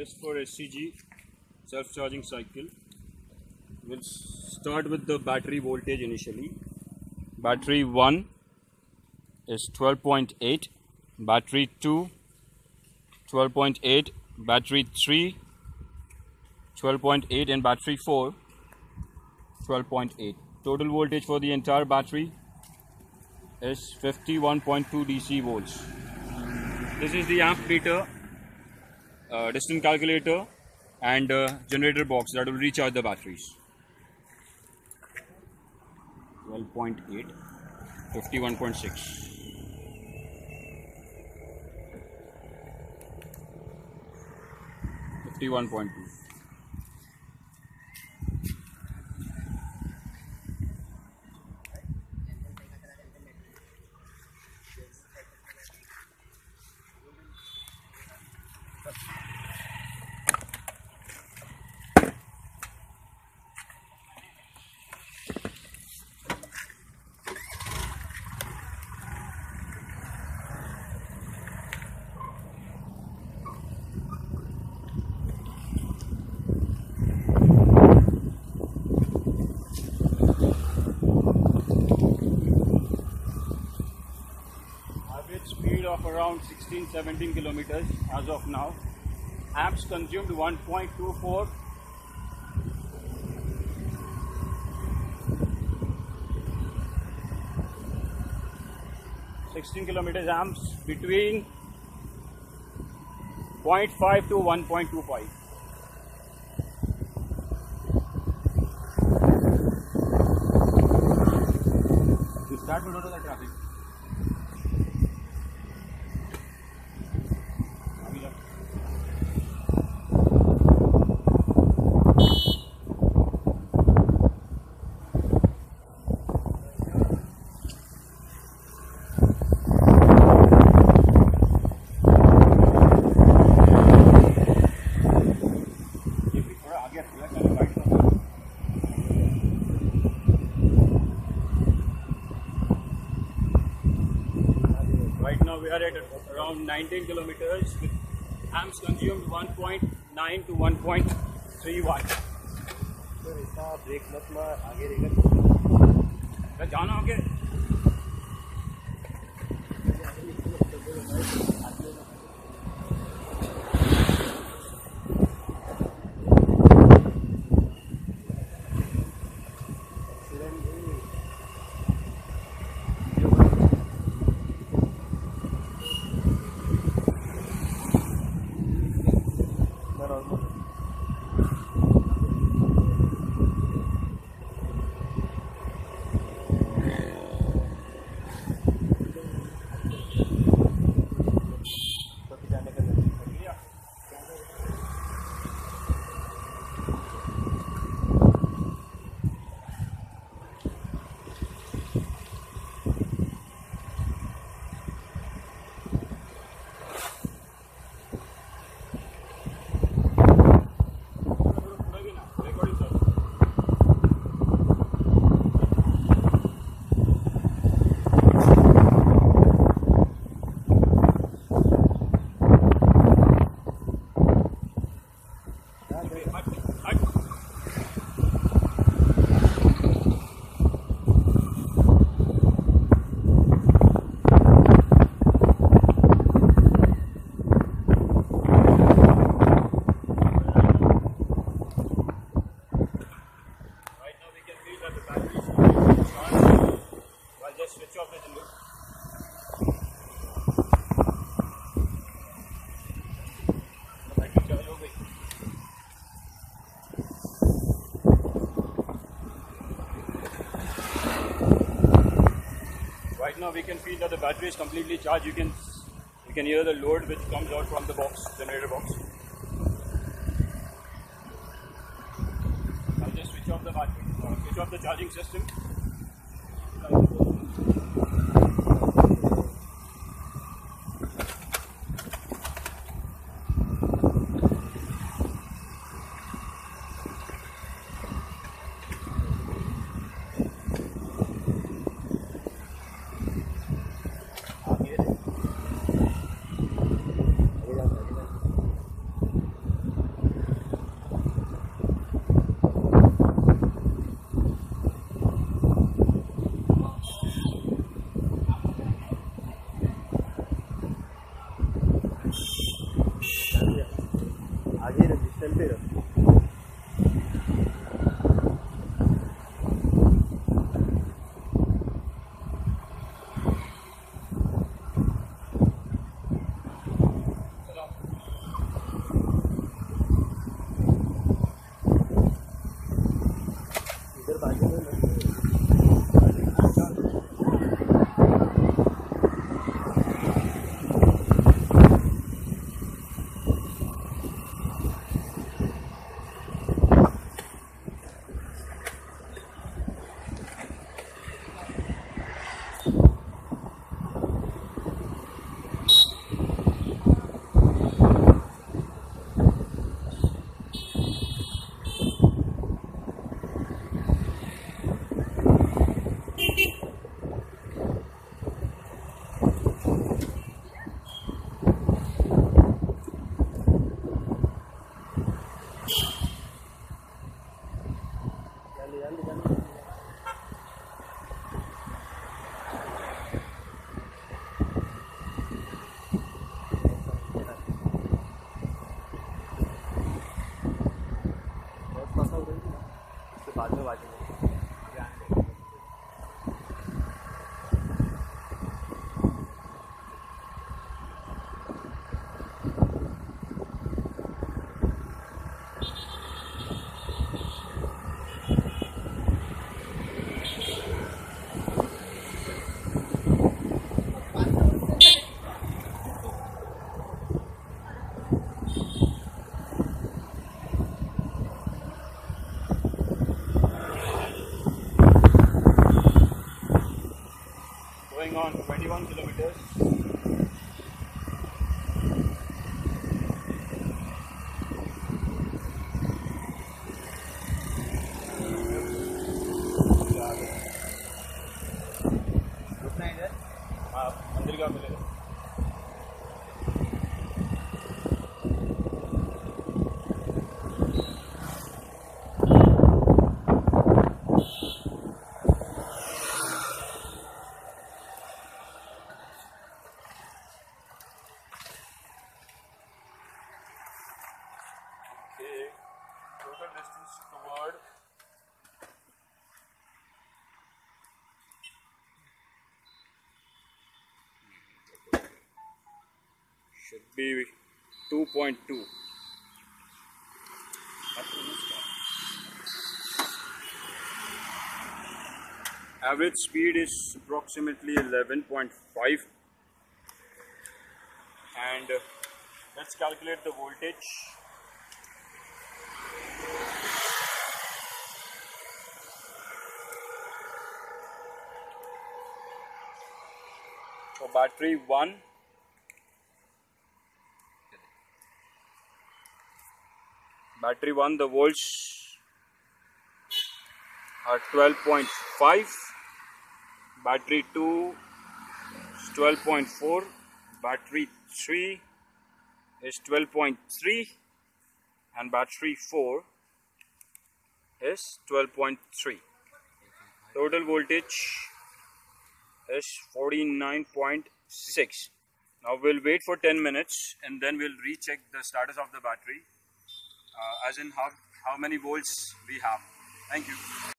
test for SCG self-charging cycle. We'll start with the battery voltage initially. Battery 1 is 12.8, battery 2 12.8, battery 3 12.8 and battery 4 12.8. Total voltage for the entire battery is 51.2 DC volts. This is the amp meter, uh, distance calculator and uh, generator box that will recharge the batteries. 12.8 51.6 51.2 of around 16-17 kilometers as of now. Amps consumed 1.24. Sixteen kilometers amps between 0.5 to 1.25. amps consumed 1.9 to 1.31. Sir ऐसा brake मत मार आगे तो जाना आगे now we can feel that the battery is completely charged. You can you can hear the load which comes out from the box, generator box. I'll just switch off the battery, switch off the charging system. until I Going on 21 kilometers. Should be 2.2. Average speed is approximately 11.5 and uh, let's calculate the voltage. For battery 1 battery 1 the volts are 12.5 battery 2 is 12.4 battery 3 is 12.3 and battery 4 is 12.3 total voltage is 49.6 now we'll wait for 10 minutes and then we'll recheck the status of the battery Uh, as in how, how many volts we have. Thank you.